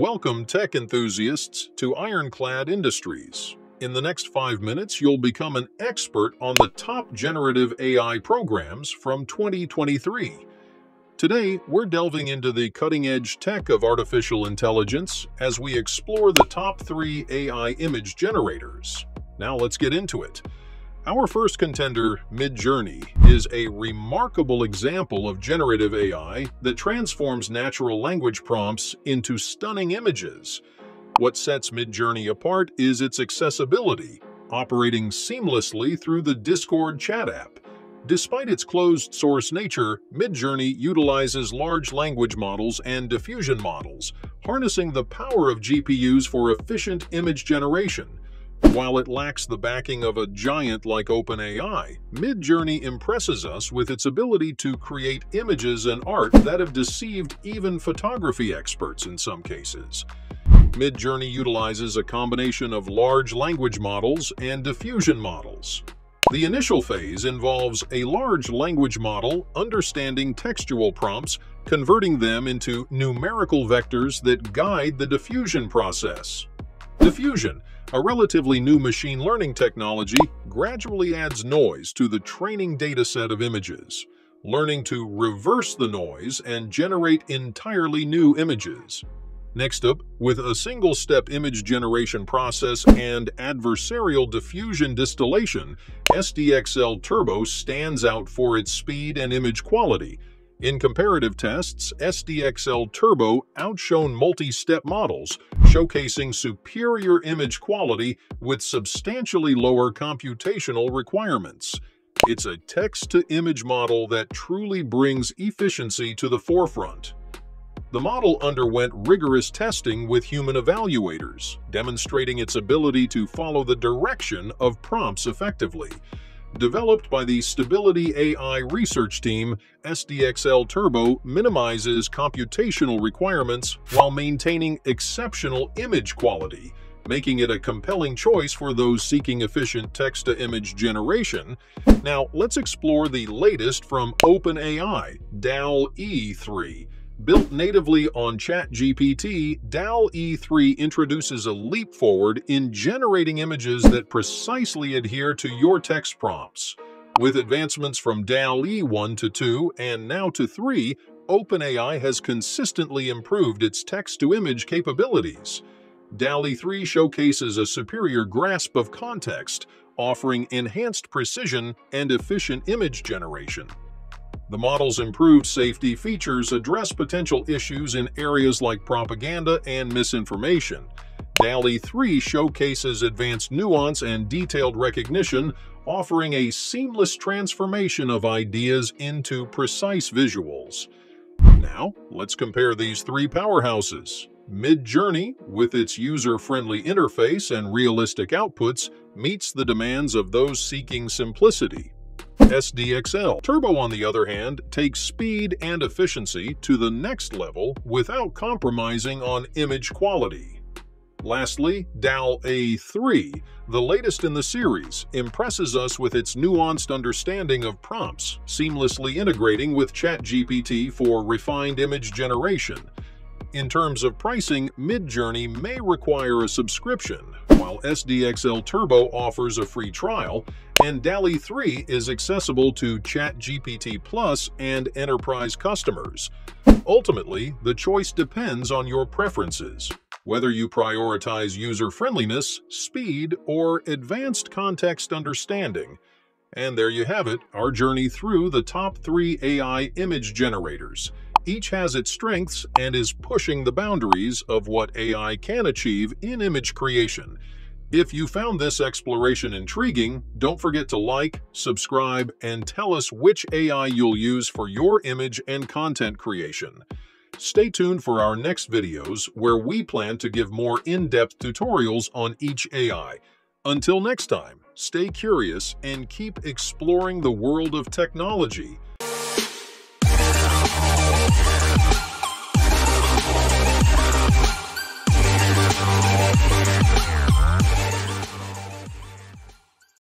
Welcome, tech enthusiasts, to Ironclad Industries. In the next five minutes, you'll become an expert on the top generative AI programs from 2023. Today, we're delving into the cutting-edge tech of artificial intelligence as we explore the top three AI image generators. Now let's get into it. Our first contender, Midjourney, is a remarkable example of generative AI that transforms natural language prompts into stunning images. What sets Midjourney apart is its accessibility, operating seamlessly through the Discord chat app. Despite its closed-source nature, Midjourney utilizes large language models and diffusion models, harnessing the power of GPUs for efficient image generation. While it lacks the backing of a giant like OpenAI, Midjourney impresses us with its ability to create images and art that have deceived even photography experts in some cases. Midjourney utilizes a combination of large language models and diffusion models. The initial phase involves a large language model understanding textual prompts, converting them into numerical vectors that guide the diffusion process. Diffusion, a relatively new machine learning technology, gradually adds noise to the training dataset of images, learning to reverse the noise and generate entirely new images. Next up, with a single-step image generation process and adversarial diffusion distillation, SDXL Turbo stands out for its speed and image quality, in comparative tests, SDXL Turbo outshone multi-step models, showcasing superior image quality with substantially lower computational requirements. It's a text-to-image model that truly brings efficiency to the forefront. The model underwent rigorous testing with human evaluators, demonstrating its ability to follow the direction of prompts effectively. Developed by the Stability AI research team, SDXL Turbo minimizes computational requirements while maintaining exceptional image quality, making it a compelling choice for those seeking efficient text-to-image generation. Now, let's explore the latest from OpenAI, DALL-E 3, Built natively on ChatGPT, DALL-E3 introduces a leap forward in generating images that precisely adhere to your text prompts. With advancements from DALL-E 1 to 2 and now to 3, OpenAI has consistently improved its text-to-image capabilities. DALL-E 3 showcases a superior grasp of context, offering enhanced precision and efficient image generation. The model's improved safety features address potential issues in areas like propaganda and misinformation. DALL-E 3 showcases advanced nuance and detailed recognition, offering a seamless transformation of ideas into precise visuals. Now, let's compare these three powerhouses. Midjourney, with its user-friendly interface and realistic outputs, meets the demands of those seeking simplicity. SDXL. Turbo, on the other hand, takes speed and efficiency to the next level without compromising on image quality. Lastly, DALL-E3, the latest in the series, impresses us with its nuanced understanding of prompts, seamlessly integrating with ChatGPT for refined image generation. In terms of pricing, Midjourney may require a subscription, while SDXL Turbo offers a free trial, and DALL-E 3 is accessible to ChatGPT Plus and enterprise customers. Ultimately, the choice depends on your preferences, whether you prioritize user-friendliness, speed, or advanced context understanding. And there you have it, our journey through the top three AI image generators. Each has its strengths and is pushing the boundaries of what AI can achieve in image creation. If you found this exploration intriguing, don't forget to like, subscribe, and tell us which AI you'll use for your image and content creation. Stay tuned for our next videos where we plan to give more in-depth tutorials on each AI. Until next time, stay curious and keep exploring the world of technology